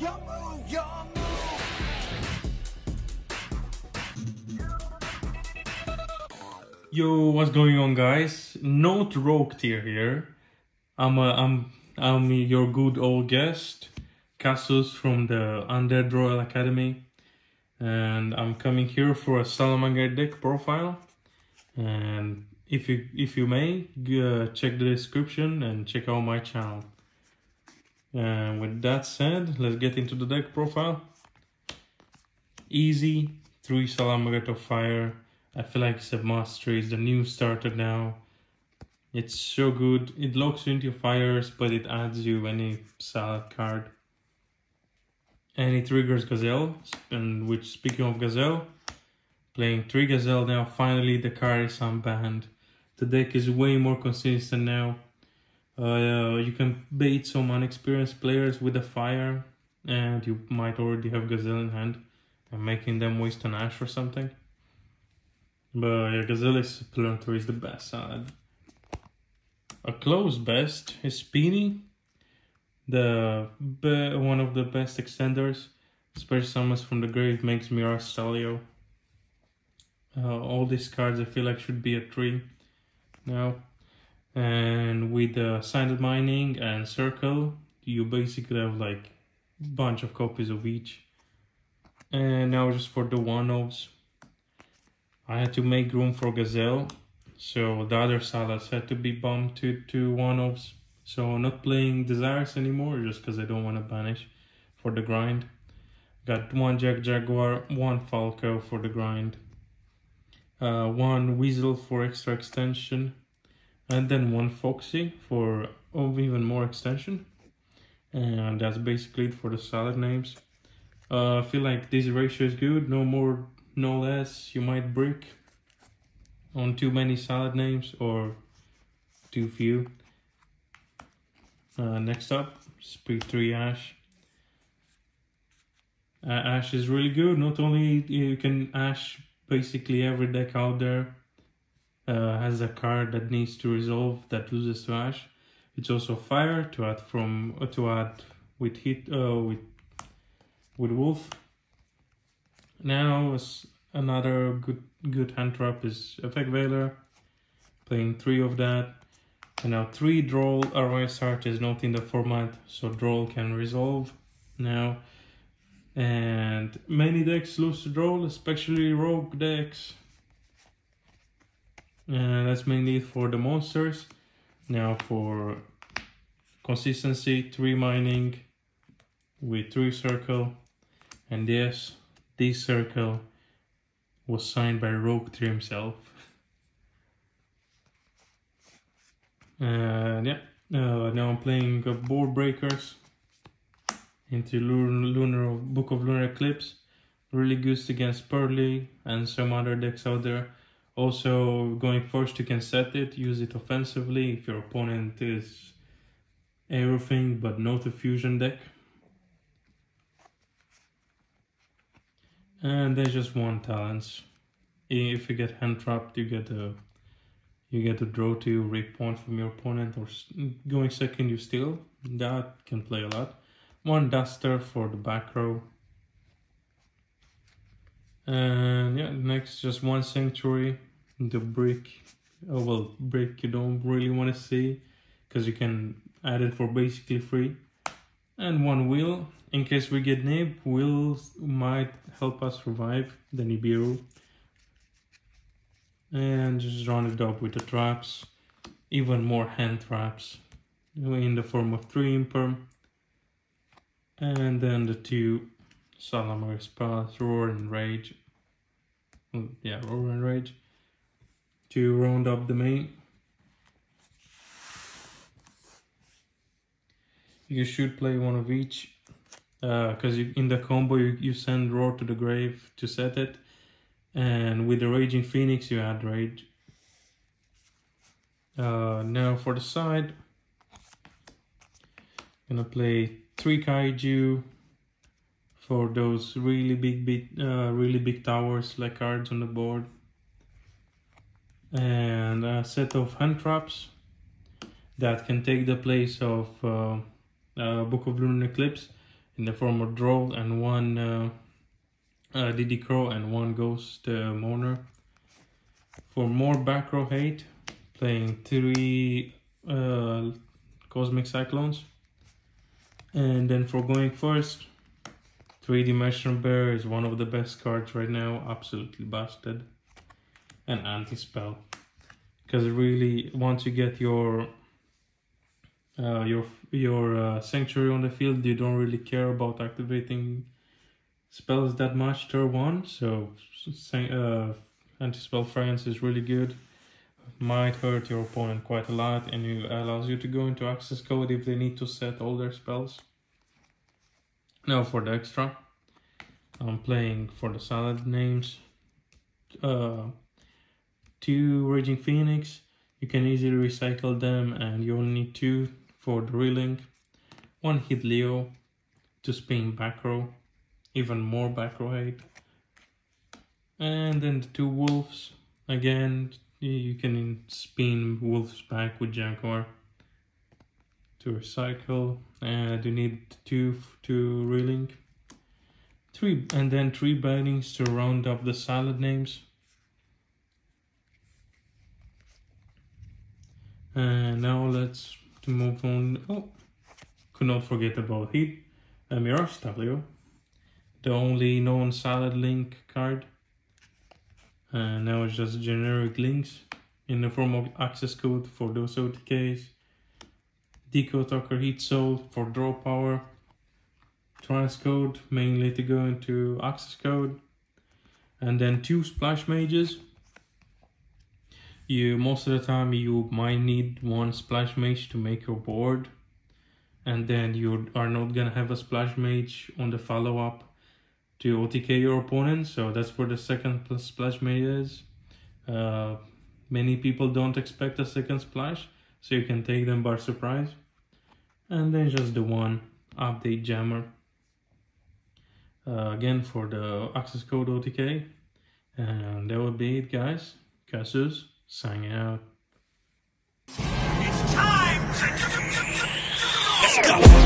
your move, your move. Yo, what's going on, guys? Not Rogue Tier here. I'm a, I'm I'm your good old guest, Casus from the Undead Royal Academy, and I'm coming here for a Salamangreat deck profile. And if you if you may, uh, check the description and check out my channel. And with that said, let's get into the deck profile. Easy, three Salamangreat of Fire. I feel like it's a mastery. It's the new starter now. It's so good. It locks you into fires, but it adds you any salad card. And it triggers Gazelle. And which, speaking of Gazelle, playing three Gazelle now. Finally, the card is unbanned. The deck is way more consistent now. Uh, you can bait some unexperienced players with a fire, and you might already have Gazelle in hand, and making them waste an Ash or something. But yeah, Planetary is the best side. A close best is Speedy, the one of the best extenders. Special summons from the grave makes me Stallio. Uh, all these cards I feel like should be a 3 now. And with the Silent Mining and Circle, you basically have like a bunch of copies of each. And now just for the one-offs, I had to make room for Gazelle, so the other salads had to be bumped to, to one-offs. So not playing Desires anymore, just because I don't want to banish for the grind. Got one Jack Jaguar, one Falco for the grind, uh, one Weasel for extra extension, and then one Foxy for oh, even more extension. And that's basically it for the salad names. Uh, I feel like this ratio is good, no more no less you might break on too many salad names or too few. Uh, next up, Speed 3 Ash. Uh, Ash is really good. Not only you can Ash basically every deck out there uh, has a card that needs to resolve that loses to Ash. It's also fire to add from uh, to add with hit uh, with with Wolf now another good good hand trap is Effect Veiler, playing three of that. And now three draw ROS art is not in the format, so Droll can resolve now. And many decks lose to Droll, especially Rogue decks. And that's mainly for the monsters. Now for consistency, three mining with three circle. And yes, this circle was signed by Rogue Tier himself. And yeah, uh, now I'm playing uh, Board Breakers into Lunar, Lunar Book of Lunar Eclipse. Really good against Pearly and some other decks out there. Also, going first, you can set it, use it offensively if your opponent is everything but not a fusion deck. And there's just one talents. If you get hand trapped, you get a you get a draw to rape point from your opponent, or going second you steal. That can play a lot. One duster for the back row. And yeah, next just one sanctuary. The brick. Oh well, brick you don't really want to see because you can add it for basically free. And one wheel in case we get Nib, wheels might help us survive the Nibiru. And just round it up with the traps, even more hand traps in the form of three imperm. And then the two Salamar's Path, Roar and Rage. Mm, yeah, Roar and Rage. To round up the main. You should play one of each because uh, in the combo you, you send Roar to the grave to set it and with the Raging Phoenix you add Rage. Uh, now for the side, I'm gonna play three Kaiju for those really big, uh, really big towers like cards on the board and a set of hand traps that can take the place of uh, uh, Book of Lunar Eclipse in the form of Droll and one uh, uh, D.D. Crow and one Ghost uh, Mourner. For more back row hate, playing three uh, Cosmic Cyclones. And then for going first, Three Dimensional Barrier is one of the best cards right now, absolutely busted. And Anti-Spell. Because really, once you get your uh, your your uh, sanctuary on the field, you don't really care about activating spells that much turn one. So uh, anti-spell fragrance is really good. Might hurt your opponent quite a lot, and it allows you to go into access code if they need to set all their spells. Now for the extra, I'm playing for the salad names. Uh, two Raging Phoenix, you can easily recycle them and you only need two for the relink. One Heatleo to spin back row, even more back row height. And then the two wolves, again, you can spin wolves back with Jaguar to recycle. And you need two to relink. Three, and then three bindings to round up the salad names. And now let's to move on. Oh, could not forget about Heat uh, Mirage Stallio, the only known salad link card. And now it's just generic links in the form of access code for those OTKs. Decode Talker Heatsoul for draw power. Transcode mainly to go into access code. And then two splash mages you most of the time you might need one splash mage to make your board and then you are not gonna have a splash mage on the follow-up to OTK your opponent so that's where the second splash mage is uh, many people don't expect a second splash so you can take them by surprise and then just the one update jammer uh, again for the access code OTK and that would be it guys Casus signing out. It's time! Go!